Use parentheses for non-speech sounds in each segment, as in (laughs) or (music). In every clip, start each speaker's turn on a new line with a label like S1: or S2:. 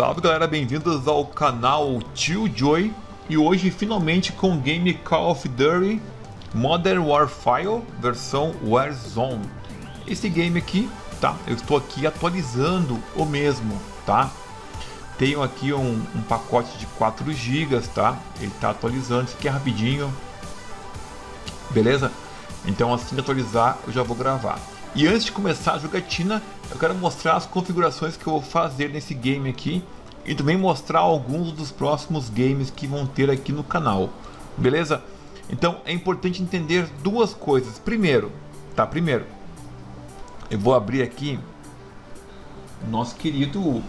S1: Salve galera, bem-vindos ao canal Tio Joy e hoje finalmente com o game Call of Duty Modern Warfare versão Warzone. Esse game aqui, tá? Eu estou aqui atualizando o mesmo, tá? Tenho aqui um, um pacote de 4 GB, tá? Ele está atualizando, isso aqui é rapidinho, beleza? Então assim que atualizar eu já vou gravar. E antes de começar a jogatina, eu quero mostrar as configurações que eu vou fazer nesse game aqui e também mostrar alguns dos próximos games que vão ter aqui no canal, beleza? Então é importante entender duas coisas. Primeiro, tá? Primeiro, eu vou abrir aqui nosso querido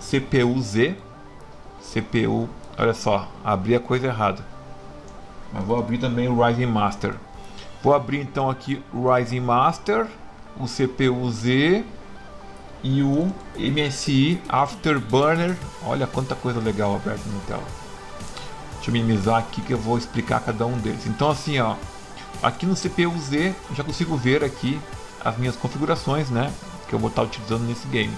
S1: CPU Z, CPU, olha só, abri a coisa errada. Mas vou abrir também o Ryzen Master. Vou abrir então aqui o Ryzen Master, o CPU Z e o MSI Afterburner. Olha quanta coisa legal aberta na tela. Deixa eu minimizar aqui que eu vou explicar cada um deles. Então assim, ó, aqui no CPU Z já consigo ver aqui as minhas configurações, né, que eu vou estar utilizando nesse game.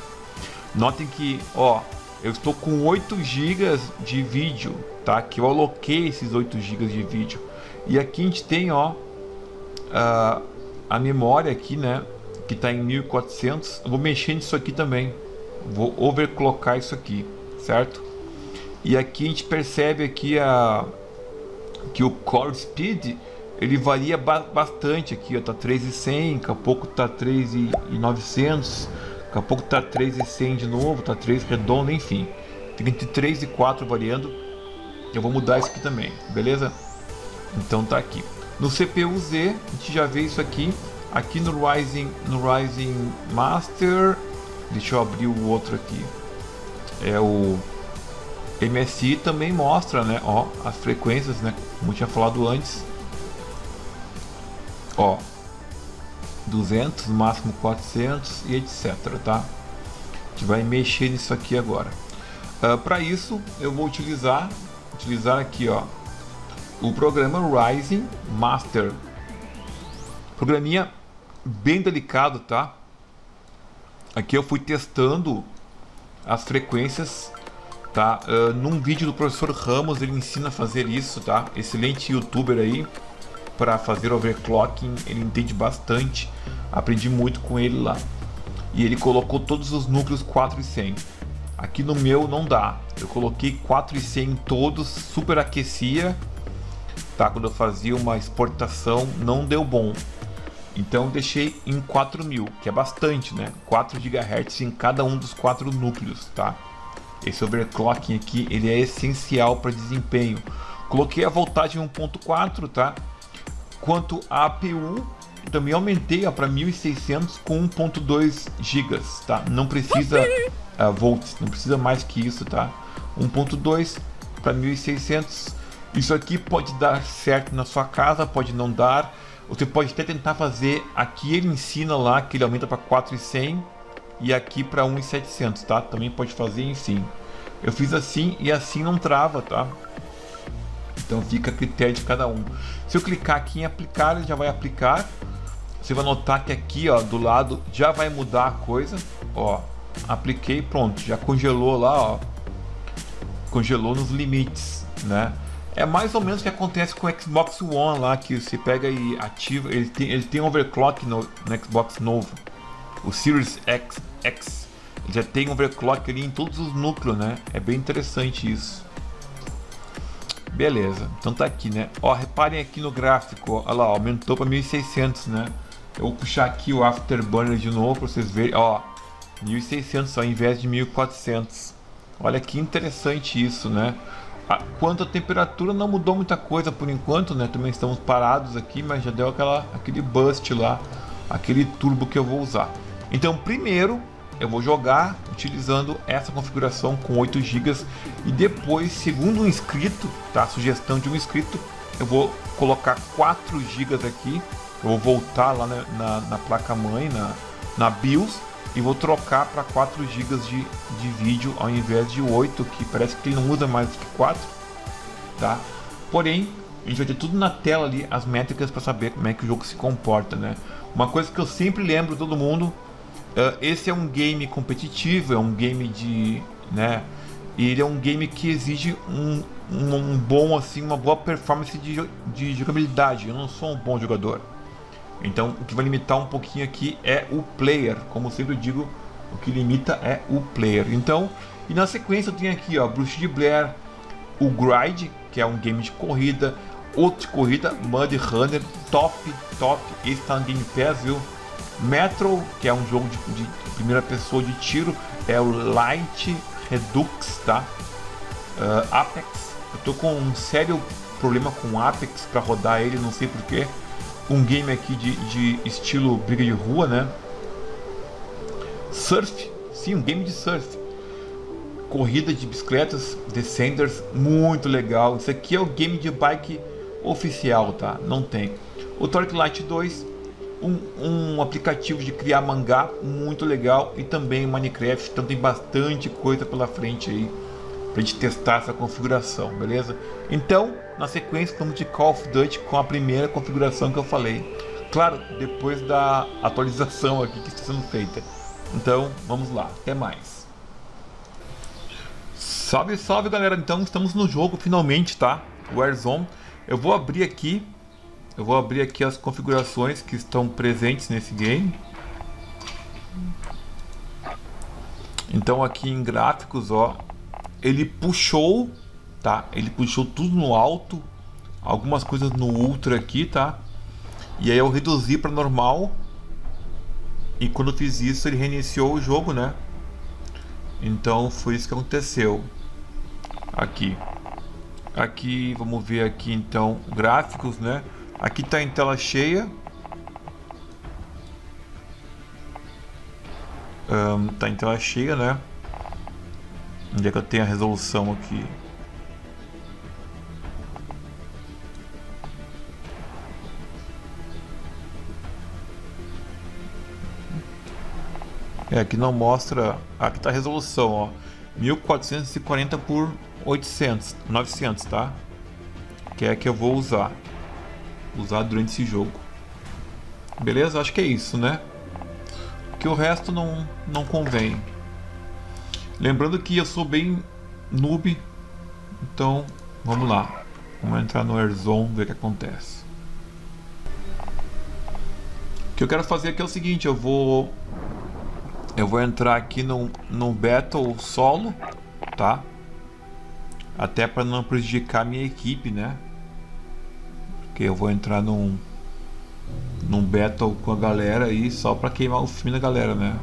S1: Notem que, ó, eu estou com 8 GB de vídeo, tá? Que eu aloquei esses 8 GB de vídeo. E aqui a gente tem, ó, a, a memória aqui, né? Que está em 1400. Eu vou mexer nisso aqui também. Vou overclockar isso aqui, certo? E aqui a gente percebe aqui a que o core speed ele varia ba bastante aqui, ó, tá 3.100, daqui a pouco tá 3.900, daqui a pouco tá 3.100 de novo, tá 3 redondo, enfim. Tem entre 3 e 4 variando. Eu vou mudar isso aqui também, beleza? Então tá aqui. No CPU Z, a gente já vê isso aqui. Aqui no Ryzen, no Ryzen Master, deixa eu abrir o outro aqui. É o MSI também mostra, né, ó, as frequências, né, como eu tinha falado antes. Ó, 200, máximo 400 e etc, tá? A gente vai mexer nisso aqui agora. Uh, Para isso, eu vou utilizar, utilizar aqui, ó, o programa Rising Master. Programinha bem delicado, tá? Aqui eu fui testando as frequências, tá? Uh, num vídeo do professor Ramos ele ensina a fazer isso, tá? Excelente youtuber aí para fazer overclocking, ele entende bastante. Aprendi muito com ele lá. E ele colocou todos os núcleos 4 e 100. Aqui no meu não dá. Eu coloquei 4 e 100 em todos, super aquecia tá? Quando eu fazia uma exportação não deu bom. Então deixei em 4000, que é bastante, né? 4 GHz em cada um dos quatro núcleos, tá? Esse overclocking aqui, ele é essencial para desempenho. Coloquei a voltagem 1.4, tá? Quanto a APU, também aumentei para 1600 com 1.2 GB, tá? Não precisa uh, (laughs) volts, não precisa mais que isso, tá? 1.2 para 1600 isso aqui pode dar certo na sua casa, pode não dar. Você pode até tentar fazer. Aqui ele ensina lá que ele aumenta para 4,100 e aqui para 1,700, tá? Também pode fazer, enfim. Eu fiz assim e assim não trava, tá? Então fica a critério de cada um. Se eu clicar aqui em aplicar, ele já vai aplicar. Você vai notar que aqui, ó, do lado já vai mudar a coisa. Ó, apliquei, pronto, já congelou lá, ó. Congelou nos limites, né? É mais ou menos o que acontece com o Xbox One lá, que você pega e ativa, ele tem, ele tem overclock no, no Xbox novo. O Series X, X já tem overclock ali em todos os núcleos, né? É bem interessante isso. Beleza, então tá aqui, né? Ó, reparem aqui no gráfico, ó, lá, aumentou para 1600, né? Eu vou puxar aqui o Afterburner de novo para vocês verem, ó, 1600 ao invés de 1400. Olha que interessante isso, né? Quanto à temperatura, não mudou muita coisa por enquanto, né? Também estamos parados aqui, mas já deu aquela, aquele bust lá, aquele turbo que eu vou usar. Então, primeiro, eu vou jogar utilizando essa configuração com 8 GB e depois, segundo um inscrito, tá? Sugestão de um inscrito, eu vou colocar 4 GB aqui. Eu vou voltar lá na, na, na placa-mãe, na, na BIOS, e vou trocar para 4 GB de, de vídeo ao invés de 8, que parece que ele não usa mais que 4, tá? Porém, a gente vai ter tudo na tela ali, as métricas para saber como é que o jogo se comporta, né? Uma coisa que eu sempre lembro todo mundo, uh, esse é um game competitivo, é um game de, né? E ele é um game que exige um, um, um bom assim, uma boa performance de, de jogabilidade. Eu não sou um bom jogador. Então, o que vai limitar um pouquinho aqui é o player. Como sempre digo, o que limita é o player. Então, e na sequência eu tenho aqui, ó, Bruce de Blair, o Gride, que é um game de corrida, outro de corrida, Mud Runner, top, top, esse tá no Game Pass, viu? Metro, que é um jogo de, de primeira pessoa de tiro, é o Light Redux, tá? Uh, Apex, eu tô com um sério problema com Apex para rodar ele, não sei porquê. Um game aqui de, de estilo briga de rua, né? Surf, sim, um game de surf. Corrida de bicicletas, Descenders, muito legal. Isso aqui é o game de bike oficial, tá? Não tem. O Torque Light 2, um, um aplicativo de criar mangá muito legal e também Minecraft, então tem bastante coisa pela frente aí pra gente testar essa configuração, beleza? Então, na sequência, vamos de Call of Duty com a primeira configuração que eu falei. Claro, depois da atualização aqui que está sendo feita. Então, vamos lá, até mais. Salve, salve galera, então estamos no jogo finalmente, tá? Warzone. Eu vou abrir aqui, eu vou abrir aqui as configurações que estão presentes nesse game. Então aqui em gráficos, ó, ele puxou, tá? Ele puxou tudo no alto, algumas coisas no ultra aqui, tá? E aí eu reduzi para normal. E quando eu fiz isso, ele reiniciou o jogo, né? Então foi isso que aconteceu. Aqui. Aqui, vamos ver aqui então, gráficos, né? Aqui está em tela cheia. Um, tá em tela cheia, né? Onde é que eu tenho a resolução aqui? É, aqui não mostra. Aqui está a resolução, ó. 1440 por 800, 900, tá? Que é a que eu vou usar. Usar durante esse jogo. Beleza? Acho que é isso, né? Que o resto não, não convém. Lembrando que eu sou bem noob. Então, vamos lá. Vamos entrar no Airzone, ver o que acontece. O que eu quero fazer aqui é o seguinte, eu vou eu vou entrar aqui num, num battle solo, tá? Até para não prejudicar minha equipe, né? Porque eu vou entrar num num battle com a galera aí só para queimar o filme da galera, né?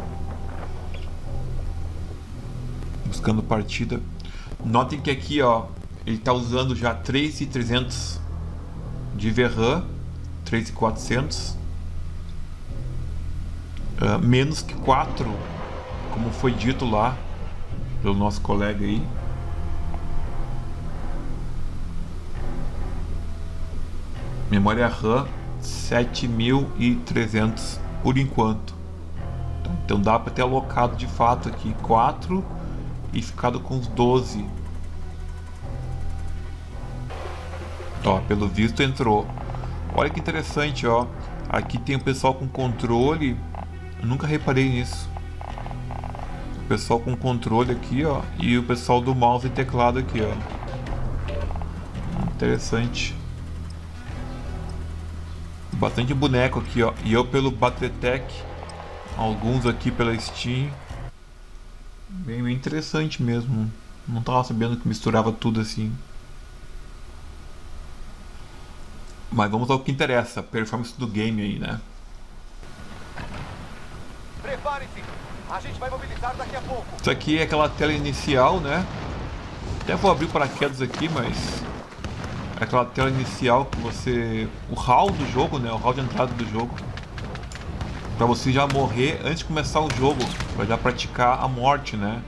S1: Buscando partida. Notem que aqui, ó, ele tá usando já 3,300 de VRAM, 3,400 uh, menos que 4, como foi dito lá pelo nosso colega aí. Memória RAM 7300 por enquanto. Tá, então dá para ter alocado de fato aqui 4 e ficado com os 12. Ó, pelo visto entrou. Olha que interessante, ó. Aqui tem o pessoal com controle. Eu nunca reparei nisso. O pessoal com controle aqui, ó, e o pessoal do mouse e teclado aqui, ó. Interessante. Bastante boneco aqui, ó. E eu pelo Battletech. Alguns aqui pela Steam. Bem, interessante mesmo. Não tava sabendo que misturava tudo assim. Mas vamos ao que interessa, performance do game aí, né? Prepare-se! A gente vai mobilizar daqui a pouco. Isso aqui é aquela tela inicial, né? Até vou abrir o paraquedas aqui, mas aquela tela inicial que você. o hall do jogo, né? O hall de entrada do jogo. Pra você já morrer antes de começar o jogo. Pra já praticar a morte, né?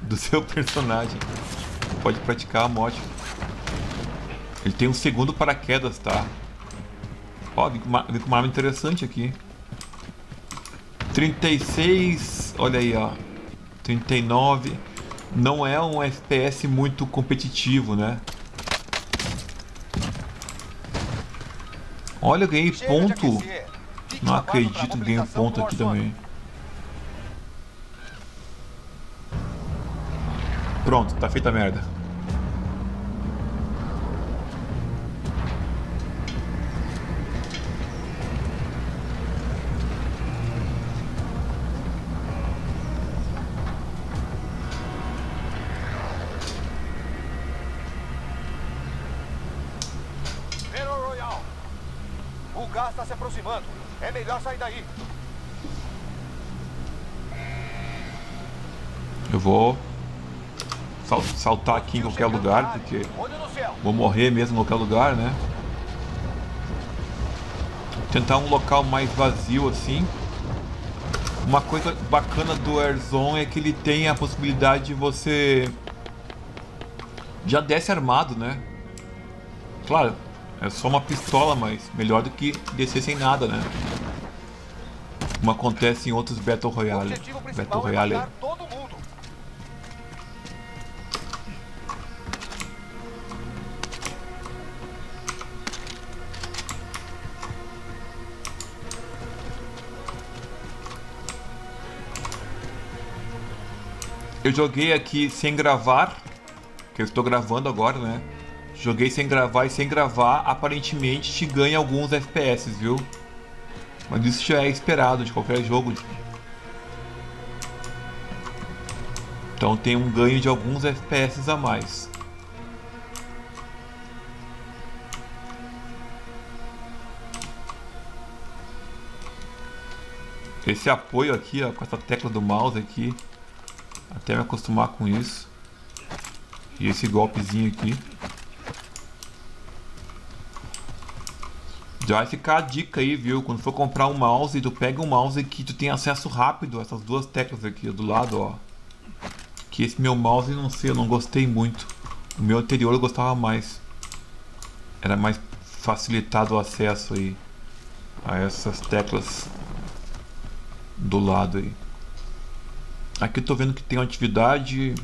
S1: Do (laughs) seu personagem. Você pode praticar a morte. Ele tem um segundo paraquedas, tá? Ó, vi com uma, vi com uma arma interessante aqui. 36, olha aí, ó. 39. Não é um FPS muito competitivo, né? Olha, eu ganhei ponto. Não acredito que ganhei ponto aqui também. Pronto, tá feita a merda.
S2: gás está se aproximando. É melhor sair daí.
S1: Eu vou sal saltar aqui em qualquer lugar, porque vou morrer mesmo em qualquer lugar, né? Tentar um local mais vazio assim. Uma coisa bacana do Airzone é que ele tem a possibilidade de você já desce armado, né? Claro, é só uma pistola, mas melhor do que descer sem nada, né? Como acontece em outros Battle Royale. Battle é Royale. É Eu joguei aqui sem gravar, que eu estou gravando agora, né? Joguei sem gravar e sem gravar, aparentemente te ganha alguns FPS, viu? Mas isso já é esperado de qualquer jogo. Então tem um ganho de alguns FPS a mais. Esse apoio aqui, ó, com essa tecla do mouse aqui, até me acostumar com isso. E esse golpezinho aqui. Já vai ficar a dica aí, viu? Quando for comprar um mouse, tu pega um mouse que tu tem acesso rápido a essas duas teclas aqui do lado, ó. Que esse meu mouse, não sei, eu não gostei muito. O meu anterior eu gostava mais. Era mais facilitado o acesso aí a essas teclas do lado aí. Aqui eu tô vendo que tem uma atividade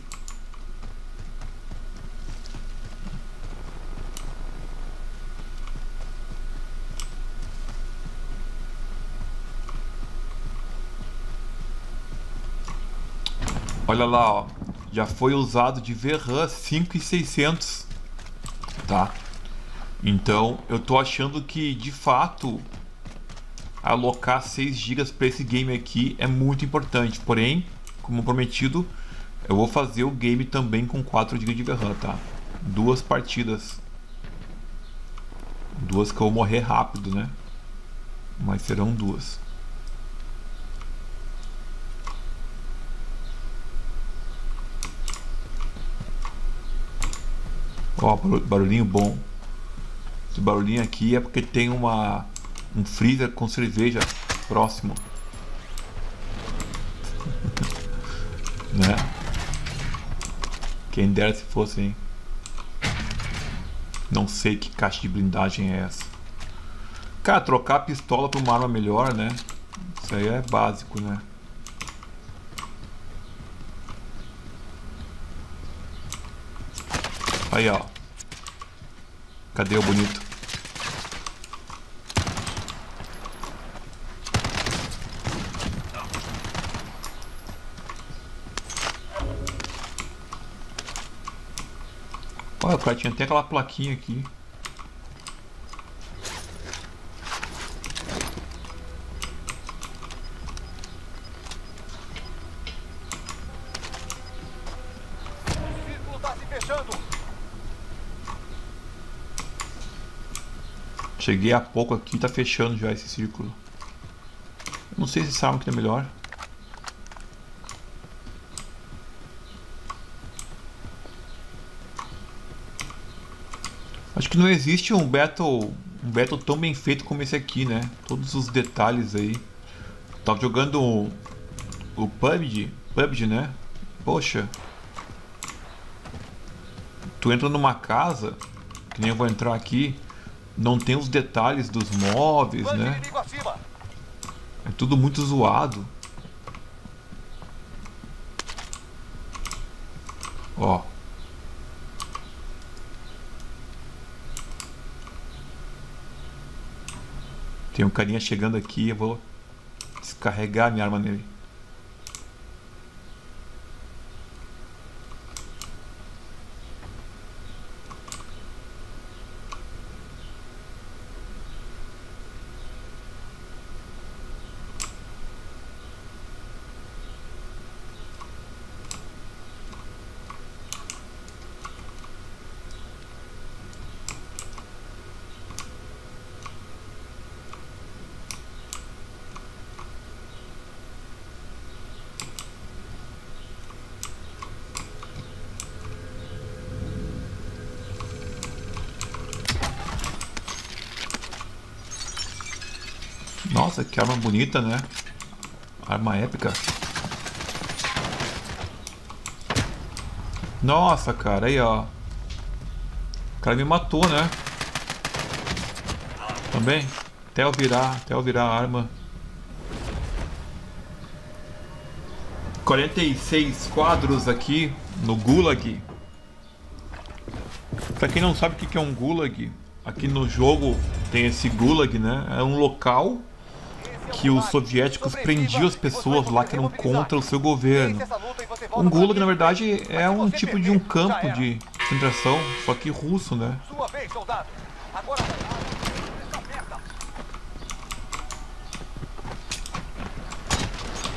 S1: Olha lá, ó. Já foi usado de VRAM 5600. Tá? Então, eu tô achando que, de fato, alocar 6 GB para esse game aqui é muito importante. Porém, como prometido, eu vou fazer o game também com 4 GB de VRAM, tá? Duas partidas. Duas que eu vou morrer rápido, né? Mas serão duas. Ó, barulhinho bom. Esse barulhinho aqui é porque tem uma um freezer com cerveja próximo. (laughs) né? Quem dera se fosse, hein? Não sei que caixa de blindagem é essa. Cara, trocar a pistola por uma arma melhor, né? Isso aí é básico, né? Aí, ó. Cadê o bonito? Olha, o cara tinha até aquela plaquinha aqui. Cheguei há pouco aqui, tá fechando já esse círculo. Não sei se essa arma aqui é melhor. Acho que não existe um battle, um battle tão bem feito como esse aqui, né? Todos os detalhes aí. Tava jogando o, o PUBG, PUBG, né? Poxa. Tu entra numa casa, que nem eu vou entrar aqui, não tem os detalhes dos móveis, né? É tudo muito zoado. Ó. Tem um carinha chegando aqui, eu vou descarregar minha arma nele. Nossa, que arma bonita, né? Arma épica. Nossa, cara, aí ó. O cara me matou, né? Também. Até eu virar, até eu virar a arma. 46 quadros aqui no Gulag. Pra quem não sabe o que é um Gulag, aqui no jogo tem esse Gulag, né? É um local que os soviéticos prendiam as pessoas lá que eram contra o seu governo. Um Gulag, na verdade, é um tipo de um campo de concentração, só que russo, né?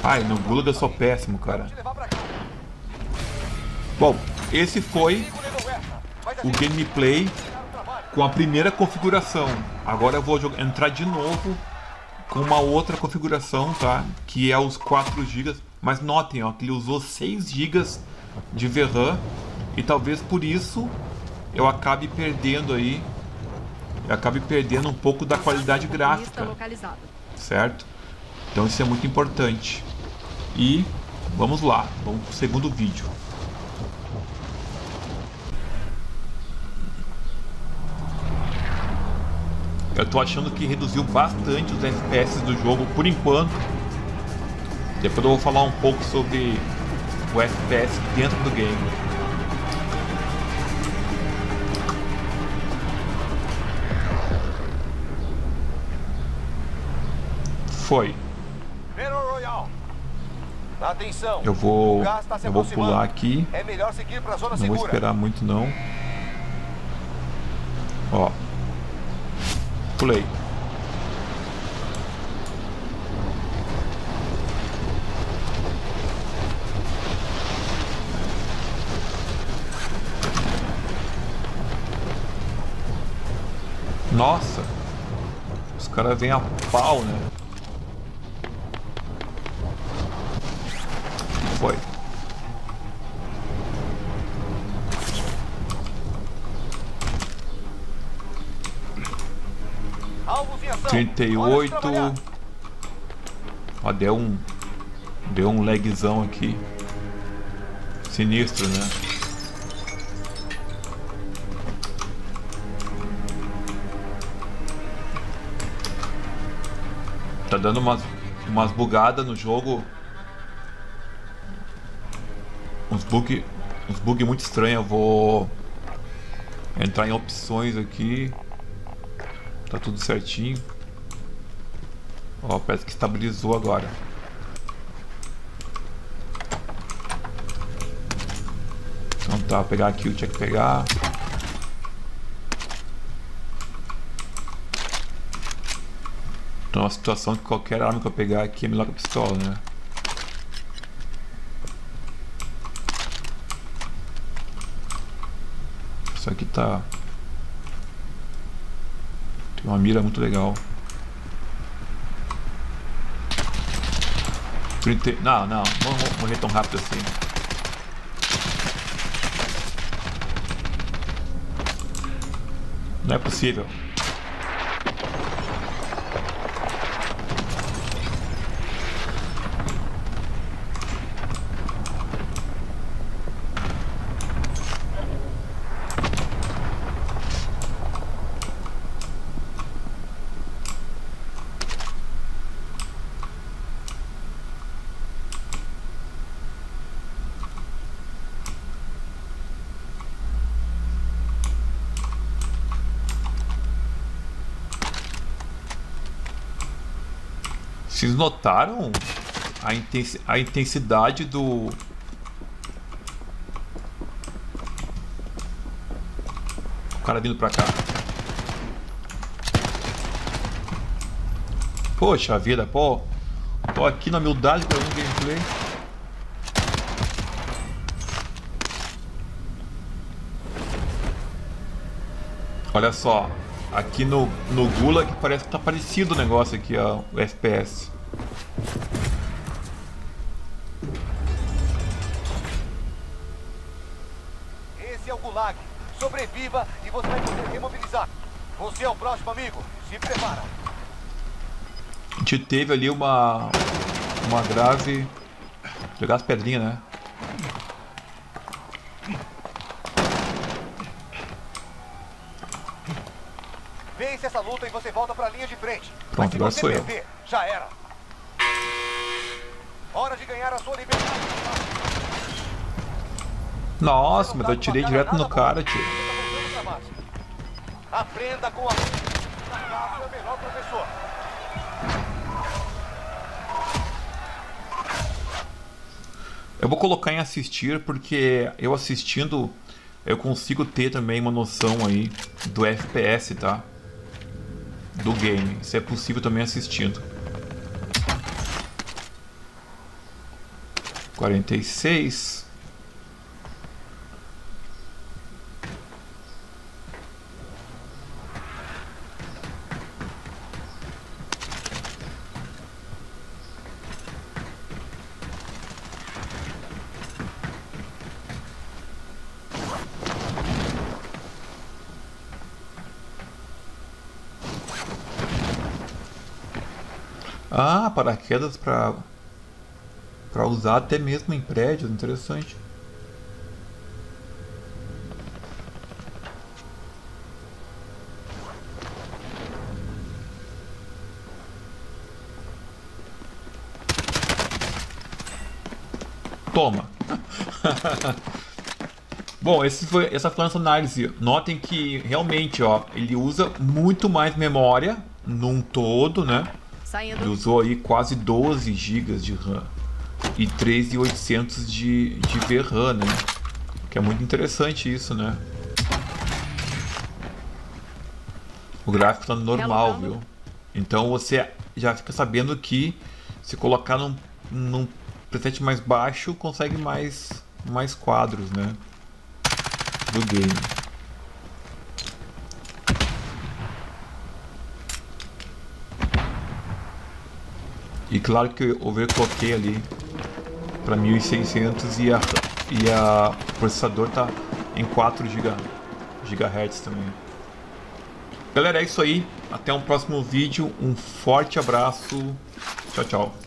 S1: Ai, no Gulag eu sou péssimo, cara. Bom, esse foi o gameplay com a primeira configuração. Agora eu vou entrar de novo com uma outra configuração, tá? Que é os 4 GB. Mas notem, ó, que ele usou 6 GB de VRAM e talvez por isso eu acabe perdendo aí, eu acabe perdendo um pouco da qualidade gráfica, certo? Então isso é muito importante. E vamos lá, vamos para o segundo vídeo. Eu tô achando que reduziu bastante os FPS do jogo por enquanto. Depois eu vou falar um pouco sobre o FPS dentro do game. Foi.
S2: Atenção.
S1: Eu vou, tá eu vou pular aqui.
S2: É
S1: não vou esperar muito não. Ó. Pulei. Nossa! Os caras vêm a pau, né? 88. Ó, deu um. Deu um lagzão aqui. Sinistro, né? Tá dando umas, umas bugadas no jogo. Uns bug. Uns bug muito estranho. Eu vou entrar em opções aqui. Tá tudo certinho. Ó, parece que estabilizou agora. Então tá, pegar aqui o que tinha que pegar. Tô numa situação que qualquer arma que eu pegar aqui é melhor que a pistola, né? Isso aqui tá... Tem uma mira muito legal. 30... Não, não, vou morrer tão rápido assim. Não é possível. Vocês notaram a, intensi a intensidade do... O cara vindo pra cá. Poxa vida, pô. Tô aqui na humildade um gameplay. Olha só, Aqui no, no Gulag parece que tá parecido o negócio aqui, ó, o FPS.
S2: Esse é o Gulag. Sobreviva e você vai poder remobilizar. Você é o próximo amigo. Se prepara.
S1: gente teve ali uma uma grave jogar as pedrinhas, né?
S2: Luta e você volta pra linha de frente.
S1: Pronto, agora sou eu.
S2: perder, já era. Hora de ganhar a sua liberdade.
S1: Nossa, mas eu tirei direto no cara, tio.
S2: Aprenda com a... é melhor professor.
S1: Eu vou colocar em assistir porque eu assistindo eu consigo ter também uma noção aí do FPS, tá? Do game. Isso é possível também assistindo. 46 paraquedas para para usar até mesmo em prédios, interessante. Toma. (laughs) Bom, foi, essa foi a nossa análise. Notem que realmente, ó, ele usa muito mais memória num todo, né? Saindo. Ele usou aí quase 12 GB de RAM e 3.800 de, de VRAM, né? Que é muito interessante isso, né? O gráfico está normal, viu? Então você já fica sabendo que se colocar num, num preset mais baixo, consegue mais, mais quadros, né? Do game. E claro que eu overclockei ali para 1600 e a, e a processador tá em 4 GB, GHz também. Galera, é isso aí. Até um próximo vídeo. Um forte abraço. Tchau, tchau.